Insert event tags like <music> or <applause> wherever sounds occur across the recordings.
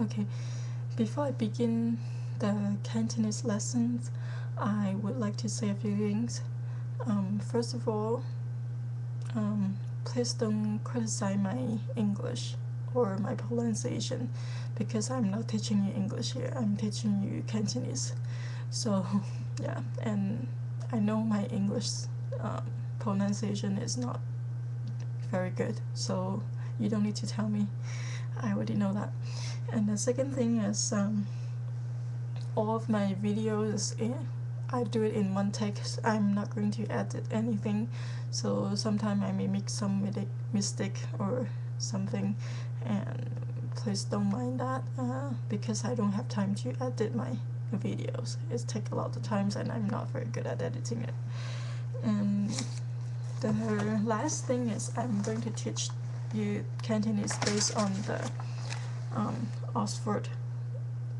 Okay, before I begin the Cantonese lessons, I would like to say a few things. Um, first of all, um, please don't criticize my English or my pronunciation because I'm not teaching you English here, I'm teaching you Cantonese. So, <laughs> yeah, and I know my English um, pronunciation is not very good, so you don't need to tell me. I already know that. And the second thing is um, all of my videos, eh, I do it in one take. I'm not going to edit anything, so sometimes I may make some mistake or something, and please don't mind that uh, because I don't have time to edit my videos. It takes a lot of times, and I'm not very good at editing it. And the last thing is I'm going to teach you Cantonese based on the um, Oxford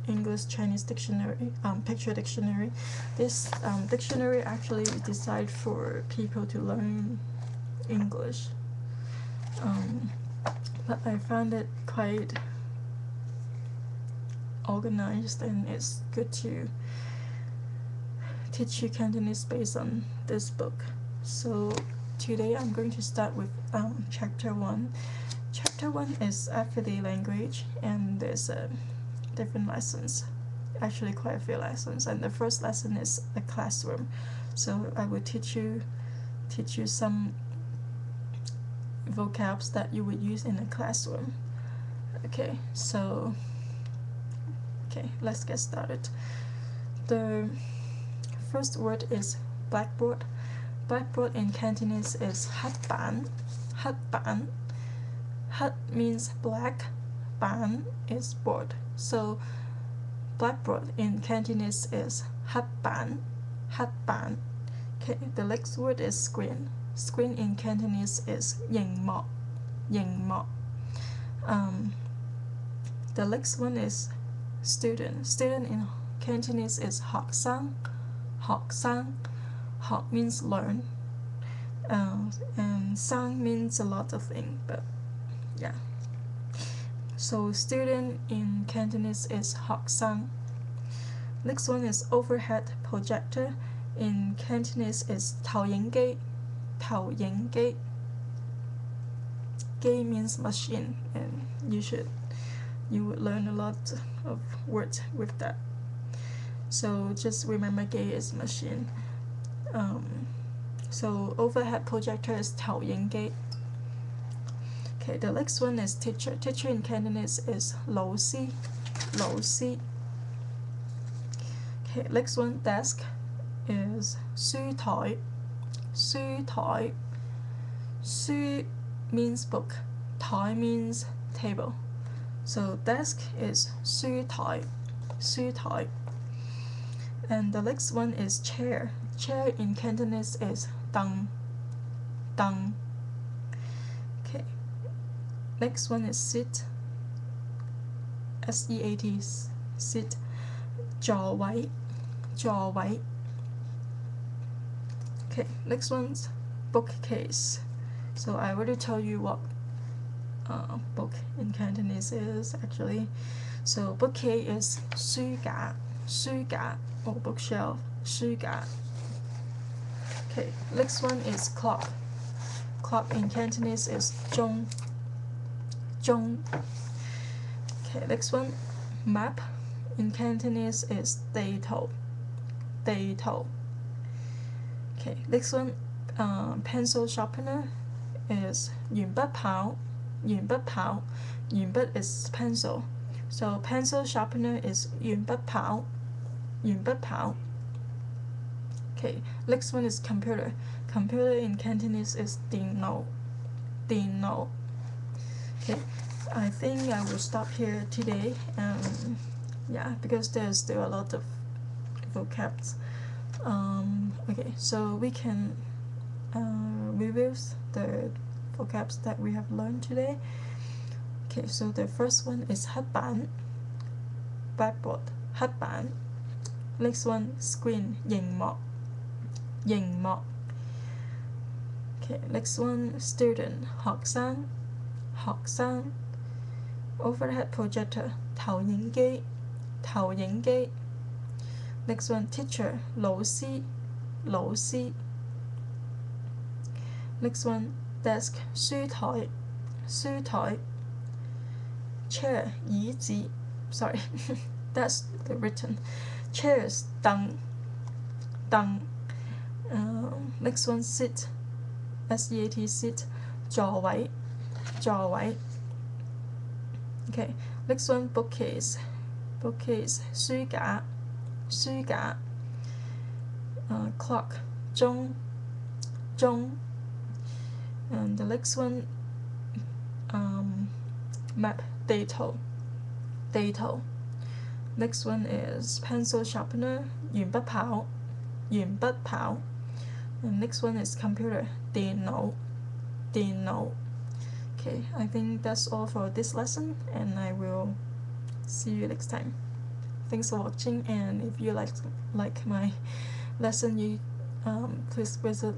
English Chinese Dictionary, um, Picture Dictionary. This um, dictionary actually is designed for people to learn English. Um, but I found it quite organized and it's good to teach you Cantonese based on this book. So today I'm going to start with um, chapter 1 chapter 1 is everyday language and there's uh, different lessons actually quite a few lessons. And the first lesson is the classroom. So I will teach you teach you some vocabs that you would use in a classroom. Okay so okay let's get started. The first word is blackboard. Blackboard in Cantonese is hat ban hat ban hat means black ban is board so blackboard in Cantonese is hat ban hat ban. Okay the next word is screen. Screen in Cantonese is ying mo ying mo. Um, the next one is student. Student in Cantonese is học sinh học sinh Hok means learn. Uh, and sang means a lot of things, but yeah. So student in Cantonese is Hok sang. Next one is overhead projector. In Cantonese is Tao Ying Gate. Tao Ying Gate. Gate means machine, and you should you would learn a lot of words with that. So just remember gate is machine. Um, so overhead projector is Tao Ying Gate. Okay, the next one is teacher. Teacher in Cantonese is Lao Si. Lao Si. Okay, next one desk is Su Tai. Su Tai. Su means book. Tai means table. So desk is Su Tai. Su Tai. And the next one is chair. Chair in Cantonese is dang, dang Okay. Next one is sit. S E A T sit. 座位，座位. Okay, next one's bookcase. So I already told you what uh, book in Cantonese is actually. So bookcase is 书架，书架 or bookshelf, 书架. Okay, next one is clock. Clock in Cantonese is 钟， 钟. Okay, next one, map in Cantonese is 地图，地图. Okay, next one, uh, pencil sharpener is 铅笔刨，铅笔刨，铅笔 is pencil. So pencil sharpener is 铅笔刨，铅笔刨. Okay, next one is computer. Computer in Cantonese is 电脑，电脑. Okay, I think I will stop here today. Um, yeah, because there's still a lot of vocabs. Um, okay, so we can uh, review the vocabs that we have learned today. Okay, so the first one is 黑板, blackboard, 黑板. Next one, screen, 萤幕。萤幕。Okay, next one, student, 学生， 學生。 overhead projector 投影機投影機 next one teacher 老師老師 next one desk 書台書台 chair 椅子 sorry that's the written chairs 凳凳 uh, next one sit S E A T sit 座位 座位 okay next one bookcase bookcase 书架书架 uh, clock 钟钟 and the next one um, map 地图地图 next one is pencil sharpener 铅笔刨铅笔刨 and next one is computer 电脑电脑 Okay I think that's all for this lesson and I will see you next time. Thanks for watching and if you like like my lesson you um, please visit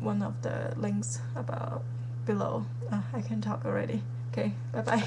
one of the links about below. Uh, I can talk already. Okay bye bye